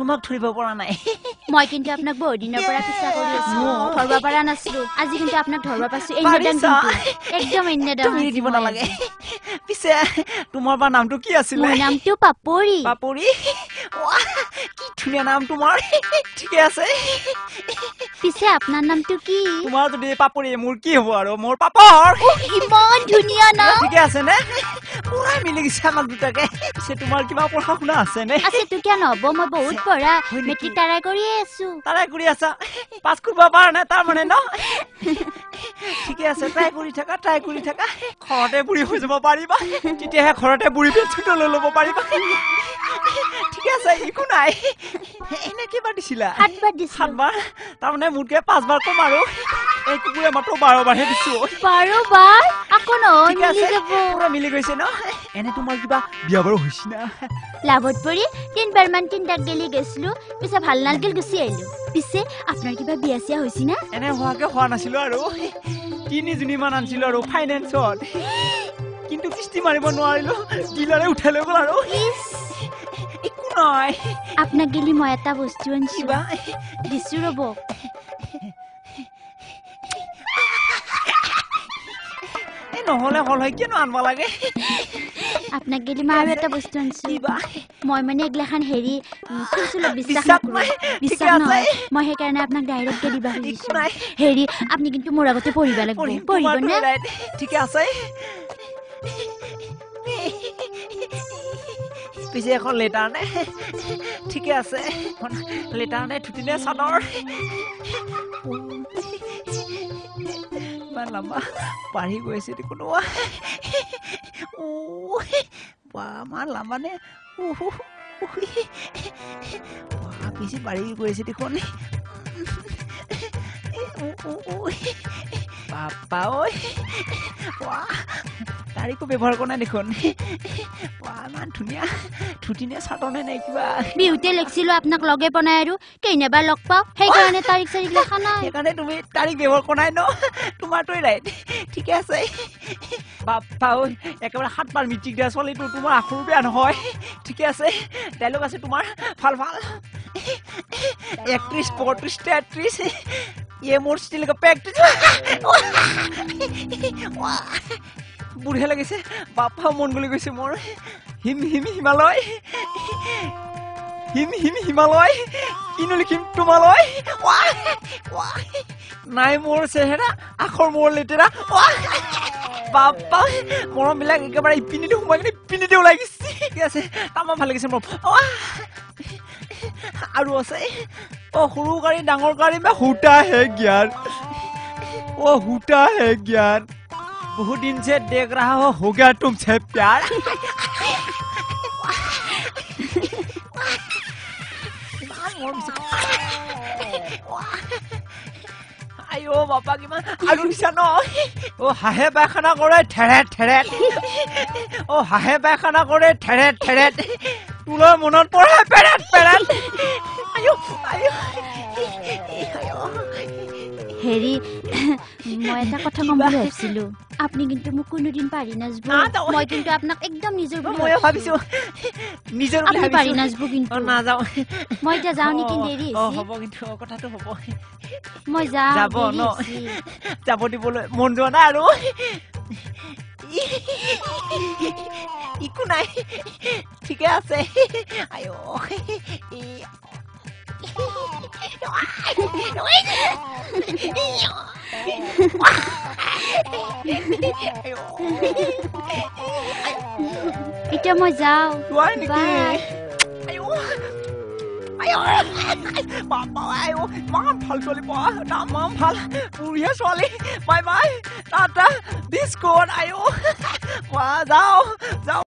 তোমাক ধৰিব পৰা নাই। মই কিন্তু আপোনাক বহুত দিনৰ পৰা পিছা কৰি আছো ধৰব পৰা নাছিলো। আজি কিন্তু আপোনাক ধৰব পাইছো। পাৰিছা? কিন্তু। একদম এনে দাম তুমি দিব নালাগে। পিছে তোমাৰ বা নামটো কি আছিলে? মোৰ নামটো পাপৰি। পাপৰি? কি ধুনীয়া নাম তোমাৰ। ঠিকে আছে। পিছে আপোনাৰ নামটো কি? তোমাৰ যদি পাপৰি মোৰ কি হ'ব আৰু? মোৰ পাপৰ! ইমান ধুনীয়া নাম। ঠিকে আছে নে? পুৰা মিলি গৈছে আমাক দুটাকে। পিছে তোমাৰ কিবা পঢ়া শুনা আছে নে? আছে তো কিয় নহব মই বহুত পঢ়া হয় নেকি? মেট্ৰিক তাৰাই কৰিয়ে আছো। তাৰে কৰি আছা? পাছ কৰিব পাৰা নাই তাৰ মানে ন? ঠিকে আছে ট্ৰাই কৰি থাকা ট্ৰাই কৰি থাকা। ঘৰতে বুঢ়ী হৈ যাব পাৰিবা। তেতিয়াহে ঘৰতে বুঢ়ী পেঞ্চনটো লৈ ল'ব পাৰিবা। ঠিকে আছে একো নাই। এনে কেইবাৰ দিছিলা? সাতবাৰ দিছিলো। সাতবাৰ তাৰমানে মোতকে পাঁচবাৰ কম আৰু। এই কুকুৰে মাত্ৰ বাৰবাৰহে দিছো। বাৰবাৰ আকৌ নহয় ঠিকে মিলি আছে যাব। পুৰা মিলি গৈছে ন? এনে তোমাৰ কিবা বিয়া বাৰু হৈছে না লাভত পৰি তিনবাৰ মান তিনটাক গেলি গৈছিলো পিছে ভাল নালগিল গুচি আহিলো। পিছে আপোনাৰ কিবা বিয়া চিয়া হৈছে না এনে হোৱাকে হোৱা নাছিলো আৰু। তিনিজনীমান আনিছিলো আৰু ফাইনেন্সত। কিন্তু কিস্তি মাৰিব নোৱাৰিলো ডিলাৰে উঠাই লৈ গ'ল আৰু। একো নাই। আপোনাক গেলি মই এটা বস্তু আনিছো। দিছো ৰ'ব। নহ'লে হ'ল হয় কিয়নো আনব লাগে? আপোনাক গেলি মই আৰু এটা বস্তু আনিছো মই মানে এগিলাখান হেৰি চুলচুলত বিশ্বাস বিশ্বাস নকৰো। নহয় মই সেইকাৰণে আপোনাক ডাইৰেক্টকে দিব একো খুজিছো নাই হেৰি আপুনি কিন্তু মোৰ আগতে পঢ়িব লাগিব পঢ়িব নে। ঠিকে আছে পিছে এখন লেটাৰ নে ঠিকে আছে এখন লেটাৰ নে ধুতি নে চাদৰ ইমান লম্বা বাঢ়ি গৈছে দেখোন বাঢ়ি গৈছে দেখোন। উ, উ, উ। বাপ্পা ঐ ৱা তাৰিখো ব্যৱহাৰ কৰা নাই দেখোন। ৱা ইমান ধুনীয়া ধুতি নে চাদৰ নে নে কিবা। বিহুতে লেখিছিলো আপোনাক লগে বনাই আৰু কেইনাবাৰ লগ পাওঁ সেইকাৰণে তাৰিখ চাৰিখ লেখা নাই। সেইকাৰণে তুমি তাৰিখ ব্যৱহাৰ কৰা নাই ন? তোমাৰটোৱে ৰাইট ঠিকে আছে। বাপ্পা ঐ একেবাৰে সাতবাৰ মেট্ৰিক দিয়া ছোৱালীটো তোমাৰ আখৰো বেয়া নহয়। ঠিকে আছে ডাইলগ আছে তোমাৰ। ভাল ভাল। একত্ৰিছ পঁয়ত্ৰিছ তেত্ৰিছ ইয়ে মোৰ ষ্টিল বুঢ়ে লাগিছে। বাপ্পা মন গলি গৈছে মোৰ। হিম হিম হিমালয়। হিম হিম হিমালয়। কিনো লিখিম তোমালৈ। নাই মোৰ চেহেৰা আখৰ মোৰ লেতেৰা। বাবা মৰমবিলাক একেবাৰে ইপিনেদি সোমাই কিনে ইপিনেদি ওলাই গৈছে। ঠিক আছে তামাম ভাল লাগিছে মৰম আৰু আছে। অ সৰু গাড়ী ডাঙৰ গাড়ী মই সূতা হে গিয়াৰ অ সূতা হে গিয়াৰ বহুত দিন যে দেখ ৰাহ হ'গা তুম প্যাৰ বাপা কিমান আৰু দিছা ন অ হাঁহে পায়খানা কৰে ঠেৰেট ঠেৰেট অ হাঁহে পায়খানা কৰে ঠেৰেট ঠেৰেট তোলৰ মনত পৰে পেৰেট পেৰেট এটা কথা ক'ম বুলি ভাবিছিলো আপুনি কিন্তু মোক কোনোদিন পাৰি নাযাব না, মই কিন্তু আপোনাক একদম নিজৰ বুলি ভাবিছিলো। ভাবিছো। নিজৰ বুলি আপুনি পাৰি ভাবিছো নাযাব কিন্তু। অ, নাযাওঁ। মই এতিয়া যাওঁ নেকি দেৰি হৈছে। হ'ব কিন্তু কথাটো হ'ব। মই যাওঁ যাব ন? যাব দিবলৈ মন যোৱা নাই আৰু। একো নাই। ঠিকে আছে। আইঅ। আইঅ। এতিয়া মই যাওঁ যোৱাই নেকি Bye. আইঅ আইঅ বাবা আইঅ ইমান ভাল ছোৱালী পোৱা তামাম ভাল বুঢ়ীয়া ছোৱালী বাই বাই টাটা ডিস্কোত আইঅ বা যাওঁ যাওঁ